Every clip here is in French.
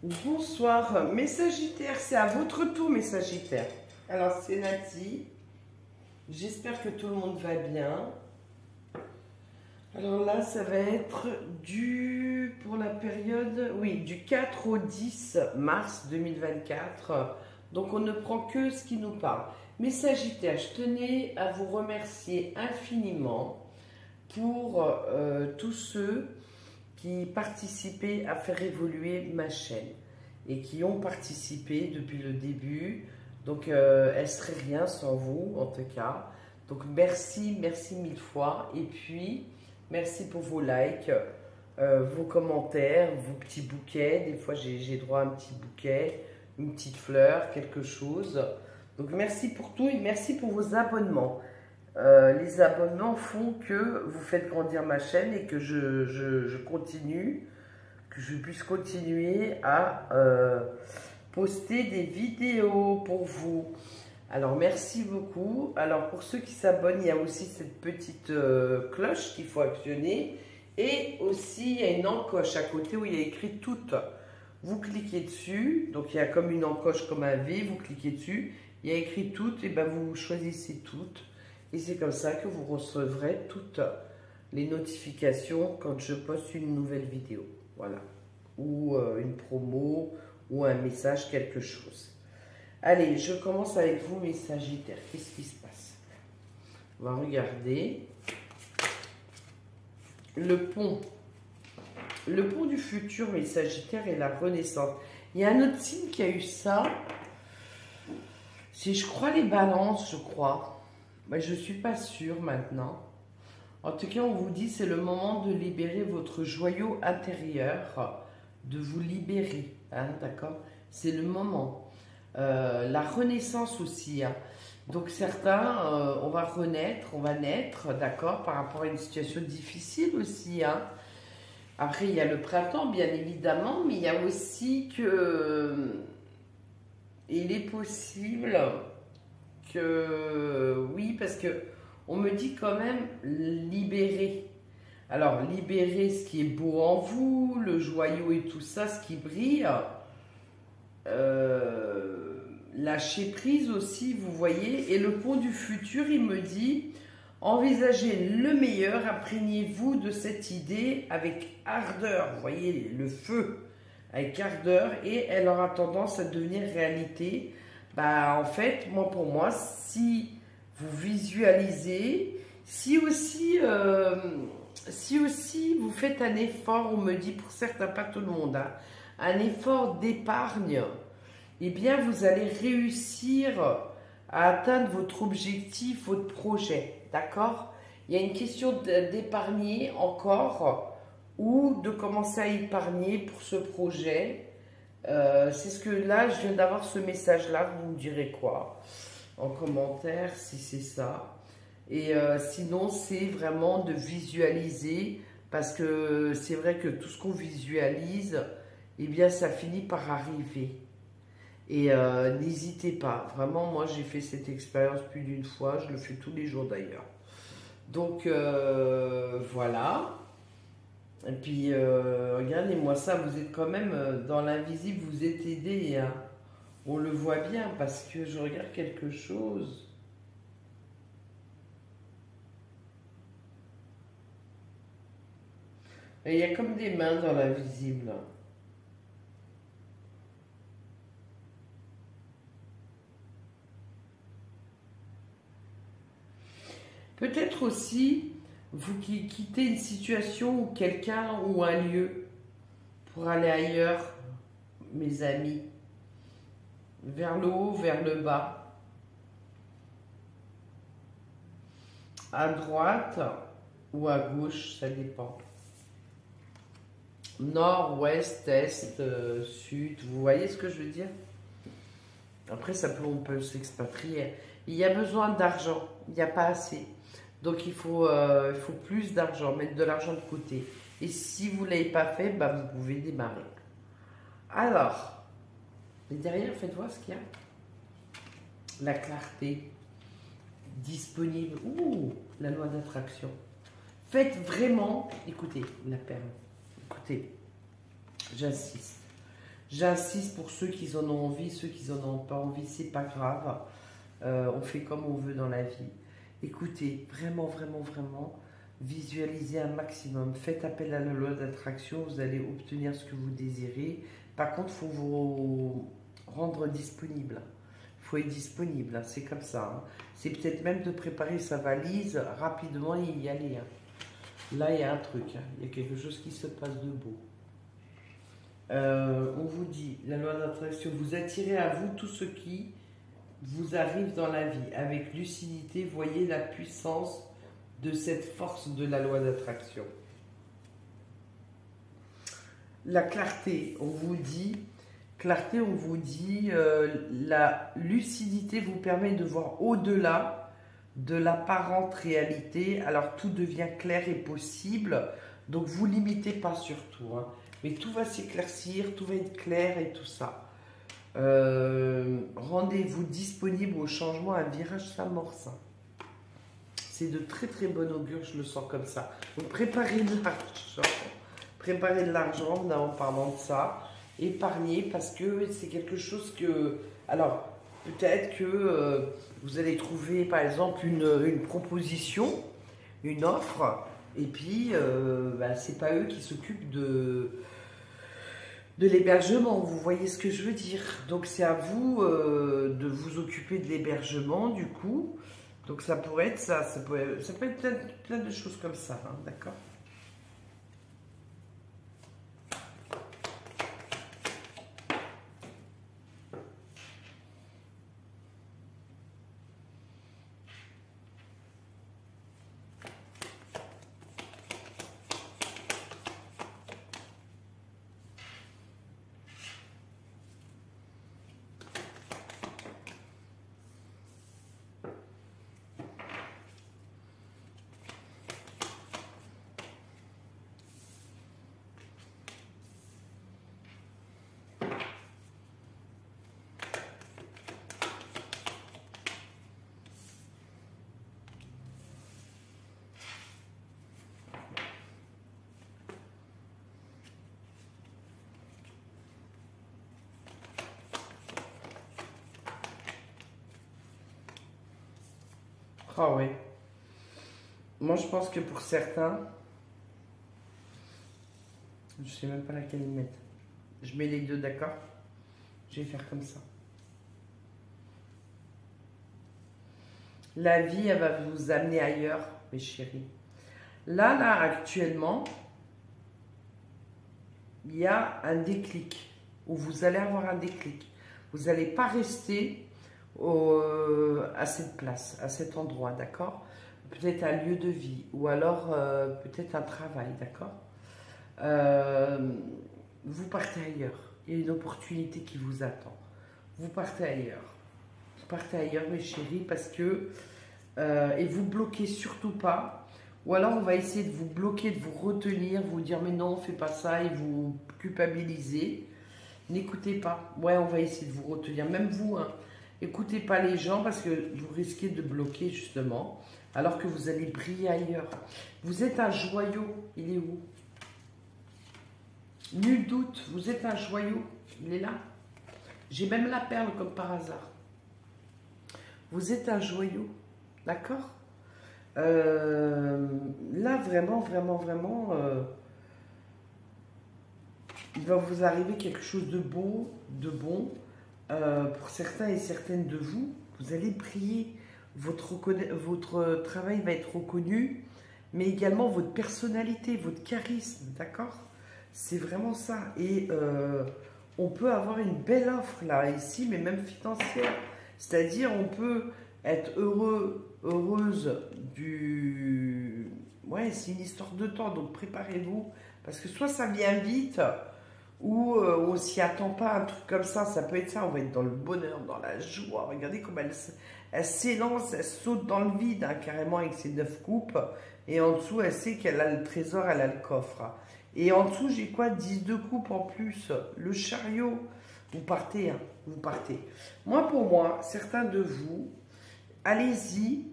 Bonsoir, mes Sagittaires, c'est à votre tour mes Sagittaires. Alors c'est Nati, j'espère que tout le monde va bien. Alors là, ça va être du, pour la période, oui, du 4 au 10 mars 2024. Donc on ne prend que ce qui nous parle. Mes Sagittaires, je tenais à vous remercier infiniment pour euh, tous ceux qui participaient à faire évoluer ma chaîne et qui ont participé depuis le début. Donc, euh, elle serait rien sans vous, en tout cas. Donc, merci, merci mille fois. Et puis, merci pour vos likes, euh, vos commentaires, vos petits bouquets. Des fois, j'ai droit à un petit bouquet, une petite fleur, quelque chose. Donc, merci pour tout et merci pour vos abonnements. Euh, les abonnements font que vous faites grandir ma chaîne et que je, continue, que je puisse continuer à euh, poster des vidéos pour vous. Alors, merci beaucoup. Alors, pour ceux qui s'abonnent, il y a aussi cette petite euh, cloche qu'il faut actionner. Et aussi, il y a une encoche à côté où il y a écrit « Toutes ». Vous cliquez dessus. Donc, il y a comme une encoche comme un V. Vous cliquez dessus. Il y a écrit « Toutes » et ben vous choisissez « Toutes ». Et c'est comme ça que vous recevrez toutes les notifications quand je poste une nouvelle vidéo. Voilà. Ou euh, une promo, ou un message, quelque chose. Allez, je commence avec vous, mes Sagittaires. Qu'est-ce qui se passe? On va regarder. Le pont. Le pont du futur, mes Sagittaires, et la renaissance. Il y a un autre signe qui a eu ça. Si je crois les balances, je crois. Ben, je ne suis pas sûre maintenant. En tout cas, on vous dit c'est le moment de libérer votre joyau intérieur, de vous libérer, hein, d'accord? C'est le moment. Euh, la renaissance aussi. Hein. Donc certains, euh, on va renaître, on va naître, d'accord, par rapport à une situation difficile aussi. Hein. Après, il y a le printemps, bien évidemment, mais il y a aussi que euh, il est possible que on me dit quand même libérer. Alors, libérer ce qui est beau en vous, le joyau et tout ça, ce qui brille. Euh, lâcher prise aussi, vous voyez. Et le pont du futur, il me dit, envisagez le meilleur, imprégnez-vous de cette idée avec ardeur. Voyez, le feu avec ardeur et elle aura tendance à devenir réalité. Bah, en fait, moi pour moi, si vous visualisez, si aussi, euh, si aussi vous faites un effort, on me dit pour certains, pas tout le monde, hein, un effort d'épargne, eh bien vous allez réussir à atteindre votre objectif, votre projet, d'accord? Il y a une question d'épargner encore ou de commencer à épargner pour ce projet euh, c'est ce que là, je viens d'avoir ce message-là. Vous me direz quoi? En commentaire si c'est ça. Et euh, sinon, c'est vraiment de visualiser parce que c'est vrai que tout ce qu'on visualise, eh bien, ça finit par arriver. Et euh, n'hésitez pas. Vraiment, moi, j'ai fait cette expérience plus d'une fois. Je le fais tous les jours d'ailleurs. Donc, voilà. Et puis, euh, regardez-moi ça, vous êtes quand même euh, dans l'invisible, vous êtes aidé. Hein. On le voit bien parce que je regarde quelque chose. Il y a comme des mains dans l'invisible. Peut-être aussi vous qui quittez une situation ou quelqu'un ou un lieu pour aller ailleurs, mes amis, vers le haut, vers le bas, à droite ou à gauche, ça dépend. Nord, ouest, est, euh, sud, vous voyez ce que je veux dire? Après, ça peut, on peut s'expatrier. Il y a besoin d'argent, il n'y a pas assez. Donc il faut, euh, il faut plus d'argent, mettre de l'argent de côté. Et si vous ne l'avez pas fait, bah, vous pouvez démarrer. Alors, et derrière, faites voir ce qu'il y a. La clarté disponible. Ouh, la loi d'attraction. Faites vraiment, écoutez, la perle, écoutez, j'insiste. J'insiste pour ceux qui en ont envie, ceux qui en ont pas envie, c'est pas grave. Euh, on fait comme on veut dans la vie. Écoutez, vraiment, vraiment, vraiment, visualisez un maximum. Faites appel à la loi d'attraction, vous allez obtenir ce que vous désirez. Par contre, il faut vous rendre disponible. Il faut être disponible, hein, c'est comme ça. Hein. C'est peut-être même de préparer sa valise rapidement et y aller. Hein. Là, il y a un truc, il y a quelque chose qui se passe de beau. Euh, on vous dit, la loi d'attraction, vous attirez à vous tout ce qui vous arrive dans la vie. Avec lucidité, voyez la puissance de cette force de la loi d'attraction. La clarté, on vous dit, clarté, on vous dit, euh, la lucidité vous permet de voir au-delà de l'apparente réalité. Alors tout devient clair et possible. Donc vous limitez pas surtout. Hein. Mais tout va s'éclaircir, tout va être clair et tout ça. Euh, rendez-vous disponible au changement, un virage s'amorce. C'est de très très bon augure, je le sens comme ça. Donc préparez de l'argent, préparez de l'argent en parlant de ça. Épargnez parce que c'est quelque chose que... Alors, peut-être que euh, vous allez trouver par exemple une, proposition, une offre, et puis euh, bah, c'est pas eux qui s'occupent de de l'hébergement, vous voyez ce que je veux dire. Donc c'est à vous euh, de vous occuper de l'hébergement du coup. Donc ça pourrait être ça, ça peut, ça peut être plein, de choses comme ça, hein, d'accord? Ah oui. Moi, je pense que pour certains, je sais même pas laquelle mettent. Je mets les deux, d'accord? Je vais faire comme ça. La vie, elle va vous amener ailleurs, mes chéris. Là, là, actuellement, il y a un déclic, où vous allez avoir un déclic. Vous n'allez pas rester à cette place, à cet endroit, d'accord? Peut-être un lieu de vie ou alors euh, peut-être un travail, d'accord? Euh, Vous partez ailleurs. Il y a une opportunité qui vous attend. Vous partez ailleurs. Vous partez ailleurs, mes chéris, parce que... Euh, et vous bloquez surtout pas. Ou alors on va essayer de vous bloquer, de vous retenir, vous dire mais non, fais pas ça et vous culpabiliser. N'écoutez pas. Ouais, on va essayer de vous retenir. Même vous, hein. Écoutez pas les gens parce que vous risquez de bloquer justement, alors que vous allez briller ailleurs. Vous êtes un joyau, il est où? Nul doute, vous êtes un joyau, il est là. J'ai même la perle comme par hasard. Vous êtes un joyau, d'accord? Euh, Là, vraiment, vraiment, vraiment, euh, il va vous arriver quelque chose de beau, de bon, euh, pour certains et certaines de vous, vous allez prier. Votre, votre travail va être reconnu, mais également votre personnalité, votre charisme, d'accord? C'est vraiment ça. Et euh, on peut avoir une belle offre là, ici, mais même financière. C'est-à-dire, on peut être heureux, heureuse du... Ouais, c'est une histoire de temps, donc préparez-vous. Parce que soit ça vient vite, ou euh, on s'y attend pas, un truc comme ça, ça peut être ça, on va être dans le bonheur, dans la joie. Regardez comment elle, elle s'élance, elle saute dans le vide, hein, carrément avec ses neuf coupes. Et en dessous, elle sait qu'elle a le trésor, elle a le coffre. Et en dessous, j'ai quoi? 10 de coupes en plus. Le chariot. Vous partez, hein, vous partez. Moi, pour moi, certains de vous, allez-y.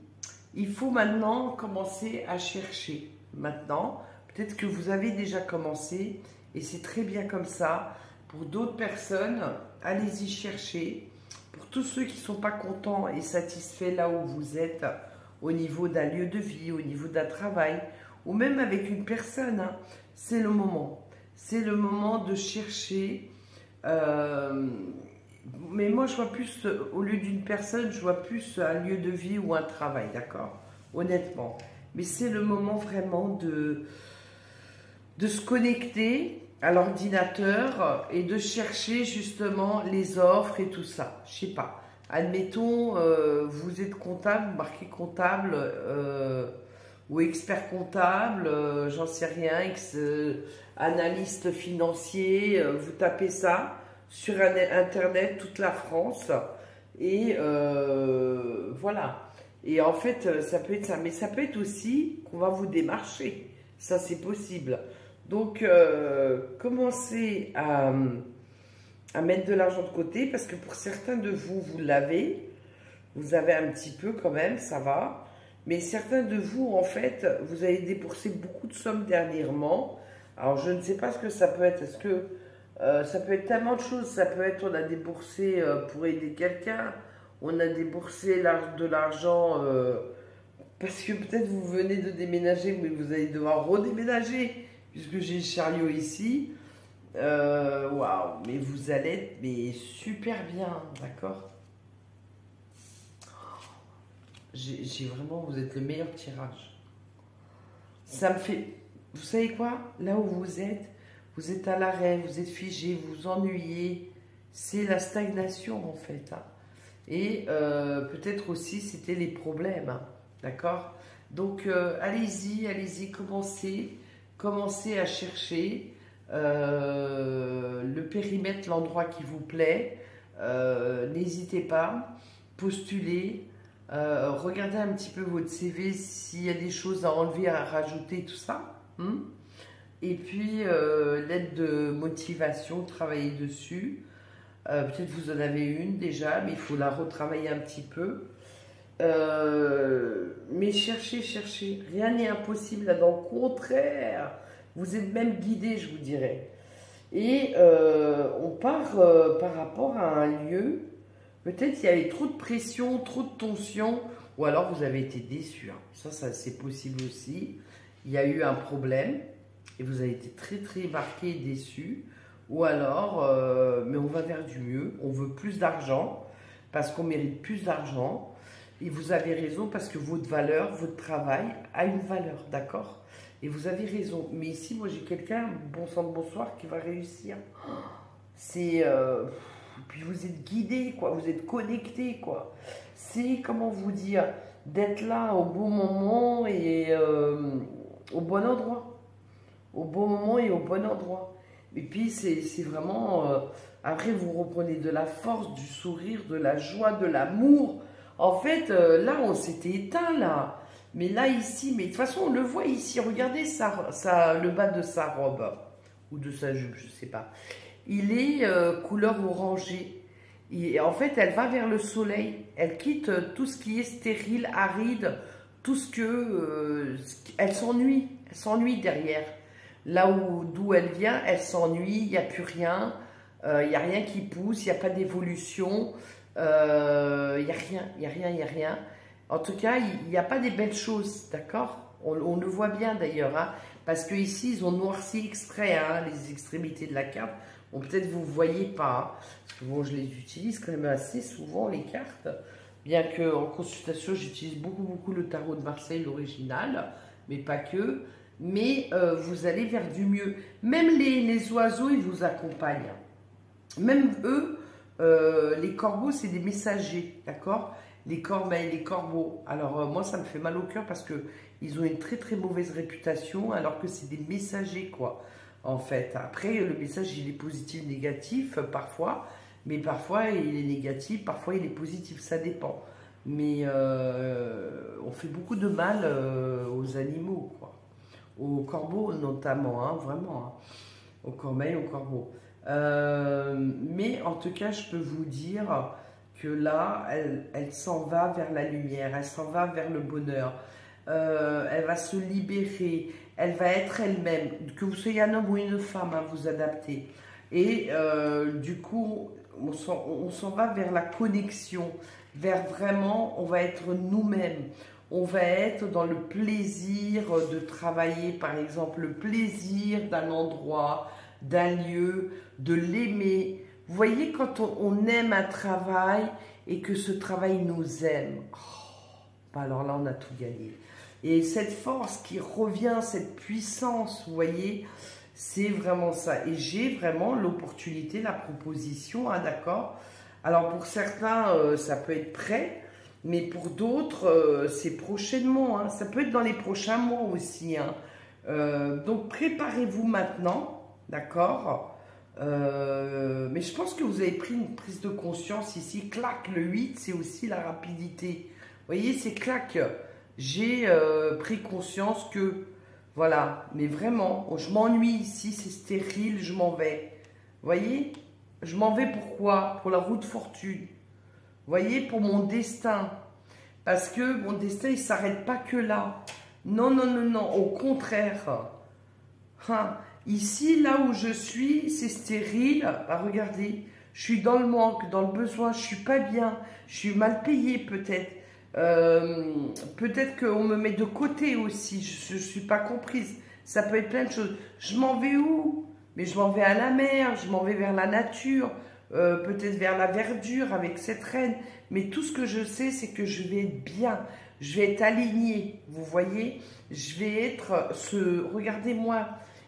Il faut maintenant commencer à chercher. Maintenant, peut-être que vous avez déjà commencé et c'est très bien comme ça. Pour d'autres personnes, allez-y chercher. Pour tous ceux qui ne sont pas contents et satisfaits là où vous êtes, au niveau d'un lieu de vie, au niveau d'un travail, ou même avec une personne, hein, c'est le moment. C'est le moment de chercher. Euh, mais moi, je vois plus, au lieu d'une personne, je vois plus un lieu de vie ou un travail, d'accord Honnêtement. Mais c'est le moment vraiment de, de se connecter à l'ordinateur et de chercher justement les offres et tout ça. Je sais pas. Admettons, euh, vous êtes comptable, marqué comptable euh, ou expert comptable, euh, j'en sais rien, ex, analyste financier, vous tapez ça sur Internet, toute la France, et voilà. Et en fait, ça peut être ça, mais ça peut être aussi qu'on va vous démarcher, ça c'est possible. Donc, euh, commencez à, mettre de l'argent de côté parce que pour certains de vous, vous l'avez. Vous avez un petit peu quand même, ça va. Mais certains de vous, en fait, vous avez déboursé beaucoup de sommes dernièrement. Alors, je ne sais pas ce que ça peut être. Est-ce que euh, ça peut être tellement de choses Ça peut être, on a déboursé euh, pour aider quelqu'un. On a déboursé de l'argent parce que peut-être vous venez de déménager, mais vous allez devoir redéménager puisque j'ai chariot ici. Euh, waouh, mais vous allez mais super bien, d'accord? J'ai vraiment, vous êtes le meilleur tirage. Ça me fait, vous savez quoi? Là où vous êtes, vous êtes à l'arrêt, vous êtes figé, vous vous ennuyez. C'est la stagnation en fait. Hein. Et euh, peut-être aussi c'était les problèmes, hein. d'accord? Donc euh, allez-y, allez-y, commencez commencez à chercher euh, le périmètre, l'endroit qui vous plaît. Euh, n'hésitez pas, postulez, euh, regardez un petit peu votre CV s'il y a des choses à enlever, à rajouter, tout ça. Hein. Et puis, l'aide de motivation, travaillez dessus. Peut-être vous en avez une déjà, mais il faut la retravailler un petit peu. Euh, mais cherchez, cherchez. Rien n'est impossible là-dedans. Au contraire, vous êtes même guidé, je vous dirais. Et euh, on part euh, par rapport à un lieu. Peut-être il y avait trop de pression, trop de tension, ou alors vous avez été déçu. Hein. Ça, ça c'est possible aussi. Il y a eu un problème et vous avez été très très marqué déçu. Ou alors, mais on va vers du mieux. On veut plus d'argent parce qu'on mérite plus d'argent et vous avez raison parce que votre valeur, votre travail a une valeur, d'accord? Et vous avez raison. Mais ici, moi, j'ai quelqu'un, bon sang de bonsoir, qui va réussir. C'est... Euh, puis vous êtes guidé, quoi. Vous êtes connecté, quoi. C'est, comment vous dire, d'être là au bon moment et euh, au bon endroit. Au bon moment et au bon endroit. Et puis, c'est vraiment... Euh, après, vous reprenez de la force, du sourire, de la joie, de l'amour en fait, euh, là, on s'était éteint, là. Mais là, ici, mais de toute façon, on le voit ici. Regardez le bas de sa robe. Ou de sa jupe, je ne sais pas. Il est euh, couleur orangée. Et en fait, elle va vers le soleil. Elle quitte euh, tout ce qui est stérile, aride, tout ce que... elle s'ennuie. Elle s'ennuie derrière. Là où d'où elle vient, elle s'ennuie. Il n'y a plus rien. Il n'y a rien qui pousse. Il n'y a pas d'évolution. Il euh, n'y a rien, il n'y a rien, il n'y a rien. En tout cas, il n'y a pas des belles choses, d'accord? On, le voit bien d'ailleurs, hein, parce qu'ici, ils ont noirci extrait hein, les extrémités de la carte. Bon, peut-être vous ne voyez pas, parce que bon, je les utilise quand même assez souvent, les cartes. Bien qu'en consultation, j'utilise beaucoup, beaucoup le tarot de Marseille, l'original, mais pas que. Mais euh, vous allez vers du mieux. Même les, les oiseaux, ils vous accompagnent. Même eux, euh, les corbeaux, c'est des messagers, d'accord? Les corbeilles, les corbeaux. Alors, euh, moi, ça me fait mal au cœur parce que ils ont une très, très mauvaise réputation, alors que c'est des messagers, quoi, en fait. Après, le message, il est positif, négatif, parfois. Mais parfois, il est négatif, parfois, il est positif. Ça dépend. Mais euh, on fait beaucoup de mal aux animaux, quoi. Aux corbeaux, notamment, hein, vraiment. Hein. Aux corbeilles, aux corbeaux. Euh, mais en tout cas, je peux vous dire que là, elle, s'en va vers la lumière, elle s'en va vers le bonheur. Euh, elle va se libérer, elle va être elle-même. Que vous soyez un homme ou une femme, hein, vous adaptez. Et euh, du coup, on s'en va vers la connexion, vers vraiment, on va être nous-mêmes. On va être dans le plaisir de travailler, par exemple, le plaisir d'un endroit, d'un lieu, de l'aimer. Vous voyez, quand on, aime un travail et que ce travail nous aime, oh, bah alors là, on a tout gagné. Et cette force qui revient, cette puissance, vous voyez, c'est vraiment ça. Et j'ai vraiment l'opportunité, la proposition, hein, d'accord? Alors pour certains, euh, ça peut être prêt, mais pour d'autres, euh, c'est prochainement. Hein. Ça peut être dans les prochains mois aussi. Hein. Euh, donc préparez-vous maintenant, d'accord? Mais je pense que vous avez pris une prise de conscience ici. Clac, le 8, c'est aussi la rapidité. Vous voyez, c'est clac. J'ai pris conscience que voilà, mais vraiment, je m'ennuie ici, c'est stérile, je m'en vais. Voyez Je m'en vais pourquoi Pour la route fortune. Voyez Pour mon destin. Parce que mon destin, il ne s'arrête pas que là. Non, non, non, non, au contraire. Hein, ici, là où je suis, c'est stérile. Bah, regardez, je suis dans le manque, dans le besoin, je suis pas bien, je suis mal payée peut-être. Euh, peut-être qu'on me met de côté aussi, je ne suis pas comprise. Ça peut être plein de choses. Je m'en vais où? Mais je m'en vais à la mer, je m'en vais vers la nature, euh, peut-être vers la verdure avec cette reine. Mais tout ce que je sais, c'est que je vais être bien, je vais être aligné. Vous voyez? Je vais être ce... Regardez-moi,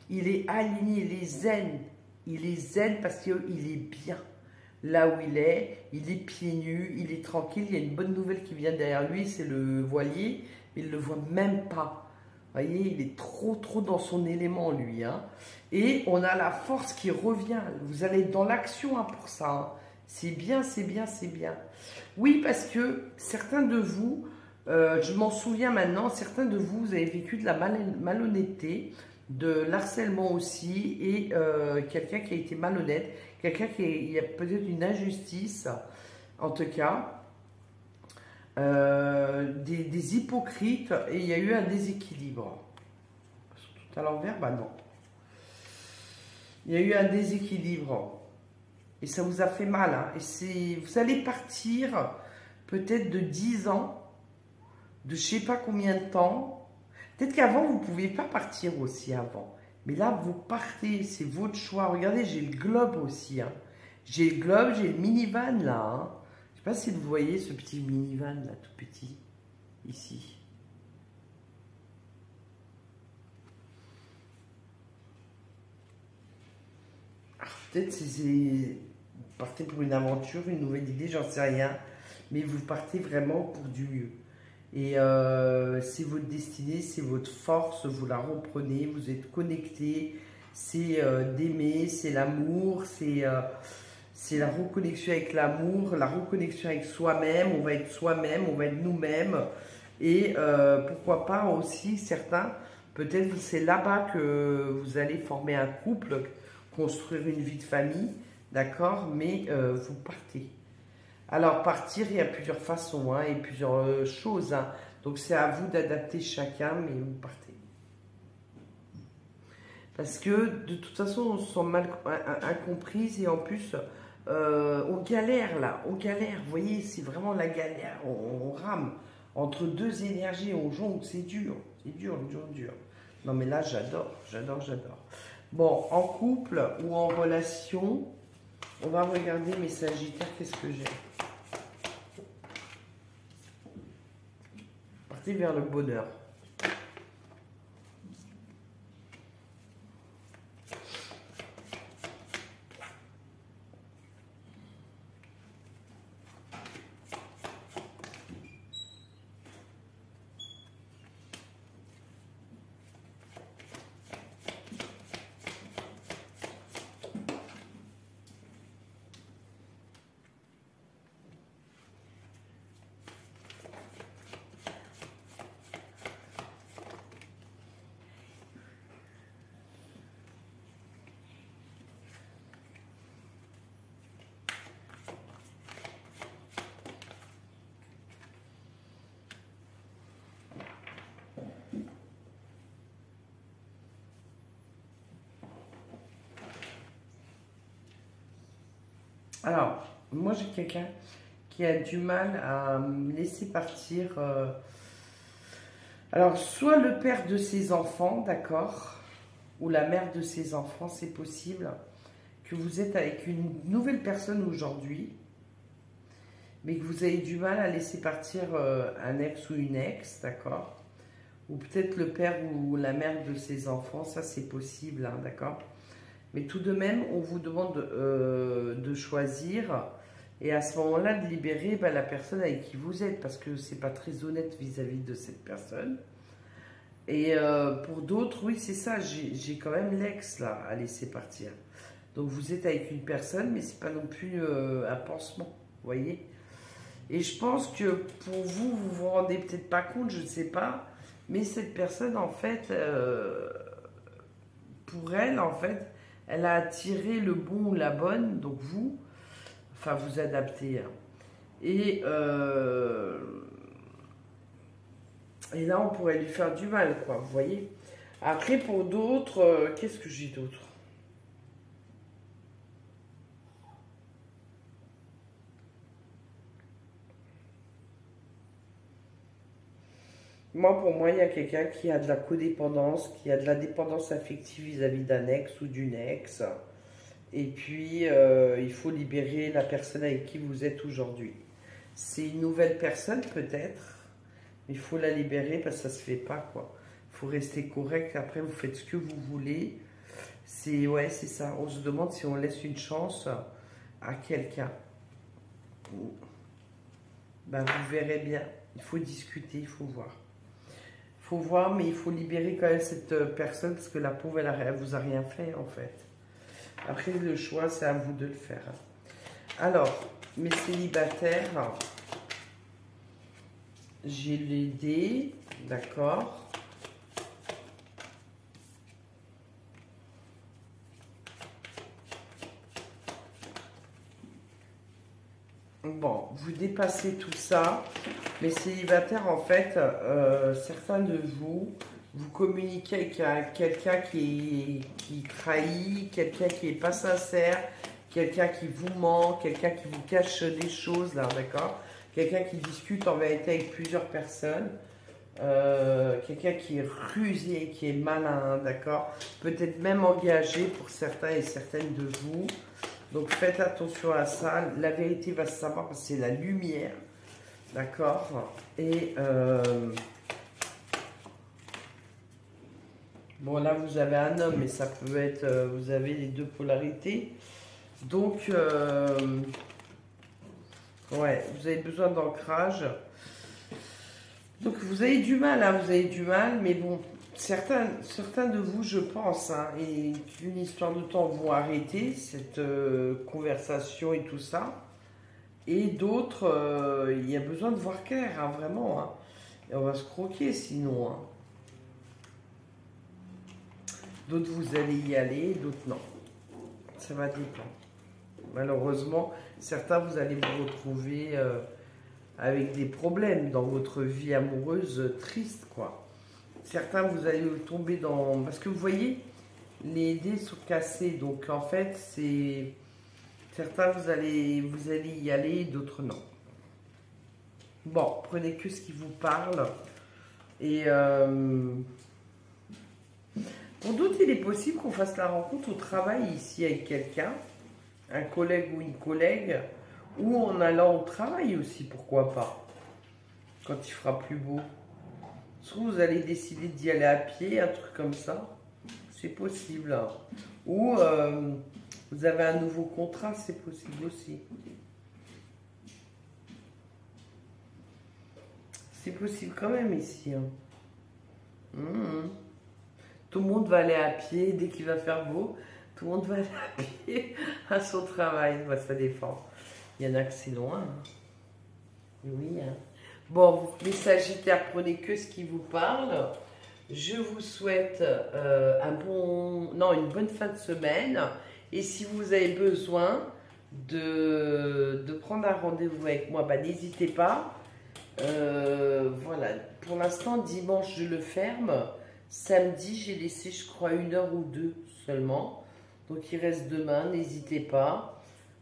il est aligné, il est zen. Il est zen parce qu'il est bien là où il est, il est pieds nus, il est tranquille, il y a une bonne nouvelle qui vient derrière lui, c'est le voilier, il ne le voit même pas. Vous voyez, il est trop, trop dans son élément, lui. Hein. Et on a la force qui revient. Vous allez être dans l'action hein, pour ça. Hein. C'est bien, c'est bien, c'est bien. Oui, parce que certains de vous, euh, je m'en souviens maintenant, certains de vous, vous avez vécu de la malhonnêteté, de l'harcèlement aussi, et euh, quelqu'un qui a été malhonnête, quelqu'un qui il y a peut-être une injustice, en tout cas, euh, des, hypocrites, et il y a eu un déséquilibre. Tout à l'envers, bah non. Il y a eu un déséquilibre. Et ça vous a fait mal. Hein. Et vous allez partir peut-être de 10 ans, de je sais pas combien de temps. Peut-être qu'avant, vous ne pouviez pas partir aussi avant. Mais là, vous partez, c'est votre choix. Regardez, j'ai le globe aussi. Hein. J'ai le globe, j'ai le minivan là. Hein. Je ne sais pas si vous voyez ce petit minivan là, tout petit, ici. Ah, peut-être c'est vous partez pour une aventure, une nouvelle idée, j'en sais rien. Mais vous partez vraiment pour du mieux. Et euh, c'est votre destinée, c'est votre force, vous la reprenez, vous êtes connecté, c'est euh, d'aimer, c'est l'amour, euh, c'est la reconnexion avec l'amour, la reconnexion avec soi-même, on va être soi-même, on va être nous-mêmes. Et pourquoi pas aussi certains, peut-être c'est là-bas que vous allez former un couple, construire une vie de famille, d'accord? Mais vous partez. Alors, partir, il y a plusieurs façons hein, et plusieurs euh, choses. Hein. Donc, c'est à vous d'adapter chacun, mais vous partez. Parce que, de toute façon, on se sent mal incomprise et en plus, euh, on galère là, on galère. Vous voyez, c'est vraiment la galère. On, rame entre deux énergies, on jongle, c'est dur. C'est dur, dur, dur. Non, mais là, j'adore, j'adore, j'adore. Bon, en couple ou en relation, on va regarder mes sagittaires, qu'est-ce que j'ai vers le bonheur. Alors, moi j'ai quelqu'un qui a du mal à laisser partir. Euh, alors, soit le père de ses enfants, d'accord, ou la mère de ses enfants, c'est possible que vous êtes avec une nouvelle personne aujourd'hui, mais que vous avez du mal à laisser partir euh, un ex ou une ex, d'accord Ou peut-être le père ou la mère de ses enfants, ça c'est possible, hein, d'accord Mais tout de même, on vous demande euh, de choisir et à ce moment-là de libérer bah, la personne avec qui vous êtes, parce que c'est pas très honnête vis-à-vis de cette personne. Et euh, pour d'autres, oui, c'est ça, j'ai quand même l'ex là à laisser partir. Donc vous êtes avec une personne, mais c'est pas non plus euh, un pansement, vous voyez. Et je pense que pour vous, vous vous rendez peut-être pas compte, je ne sais pas, mais cette personne, en fait, pour elle, en fait, elle a attiré le bon ou la bonne, donc vous, enfin vous adaptez. Hein. Et, euh, et là, on pourrait lui faire du mal, quoi, vous voyez. Après, pour d'autres, qu'est-ce que j'ai d'autre? Moi, pour moi, il y a quelqu'un qui a de la codépendance, qui a de la dépendance affective vis-à-vis d'un ex ou d'une ex. Et puis, euh, il faut libérer la personne avec qui vous êtes aujourd'hui. C'est une nouvelle personne, peut-être, il faut la libérer parce que ça ne se fait pas, quoi. Il faut rester correct. Après, vous faites ce que vous voulez. C'est, ouais, c'est ça. On se demande si on laisse une chance à quelqu'un. Ben, vous verrez bien. Il faut discuter, il faut voir faut voir, mais il faut libérer quand même cette euh, personne parce que la pauvre, elle, ne vous a rien fait en fait. Après, le choix, c'est à vous de le faire. Alors, mes célibataires, j'ai les d'accord Bon, vous dépassez tout ça. Les célibataires, en fait, euh, certains de vous, vous communiquez avec quelqu'un qui, qui trahit, quelqu'un qui n'est pas sincère, quelqu'un qui vous ment, quelqu'un qui vous cache des choses, là, d'accord? Quelqu'un qui discute en vérité avec plusieurs personnes. Euh, quelqu'un qui est rusé, qui est malin, d'accord? Peut-être même engagé pour certains et certaines de vous. Donc faites attention à ça. La vérité va se savoir parce que c'est la lumière. D'accord Et euh, bon, là, vous avez un homme, mais ça peut être... Euh, vous avez les deux polarités. Donc, euh, ouais, vous avez besoin d'ancrage. Donc, vous avez du mal, hein, vous avez du mal, mais bon, certains, certains de vous, je pense, hein, et une histoire de temps, vont arrêter cette conversation et tout ça. Et d'autres, euh, il y a besoin de voir clair, hein, vraiment. Hein. Et on va se croquer sinon. Hein. D'autres, vous allez y aller, d'autres, non. Ça va dépendre. Malheureusement, certains, vous allez vous retrouver euh, avec des problèmes dans votre vie amoureuse triste, quoi. Certains, vous allez tomber dans... Parce que vous voyez, les dés sont cassés. Donc, en fait, c'est Certains, vous allez, vous allez y aller, d'autres non. Bon, prenez que ce qui vous parle. Et euh, pour d'autres, il est possible qu'on fasse la rencontre au travail ici avec quelqu'un, un collègue ou une collègue, ou en allant au travail aussi, pourquoi pas, quand il fera plus beau. Soit vous allez décider d'y aller à pied, un truc comme ça, c'est possible. Hein. Ou euh, vous avez un nouveau contrat, c'est possible aussi. C'est possible quand même ici. Hein. Mmh. Tout le monde va aller à pied dès qu'il va faire beau. Tout le monde va aller à pied à son travail. ça dépend. Il y en a que c'est loin. Hein. Oui. Hein. Bon, les Sagittaires, prenez que ce qui vous parle. Je vous souhaite euh, un bon, non, une bonne fin de semaine. Et si vous avez besoin de, de prendre un rendez-vous avec moi, bah, n'hésitez pas. Euh, voilà, pour l'instant, dimanche, je le ferme. Samedi, j'ai laissé, je crois, une heure ou deux seulement. Donc, il reste demain, n'hésitez pas.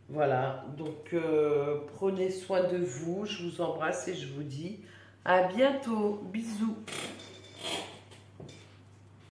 Voilà, donc euh, prenez soin de vous, je vous embrasse et je vous dis à bientôt. Bisous.